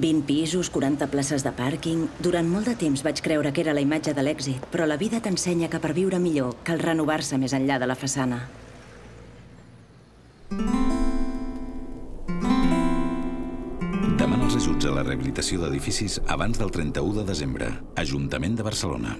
20 pisos, 40 places de pàrquing... Durant molt de temps vaig creure que era la imatge de l'èxit, però la vida t'ensenya que per viure millor cal renovar-se més enllà de la façana. Demana els ajuts a la rehabilitació d'edificis abans del 31 de desembre. Ajuntament de Barcelona.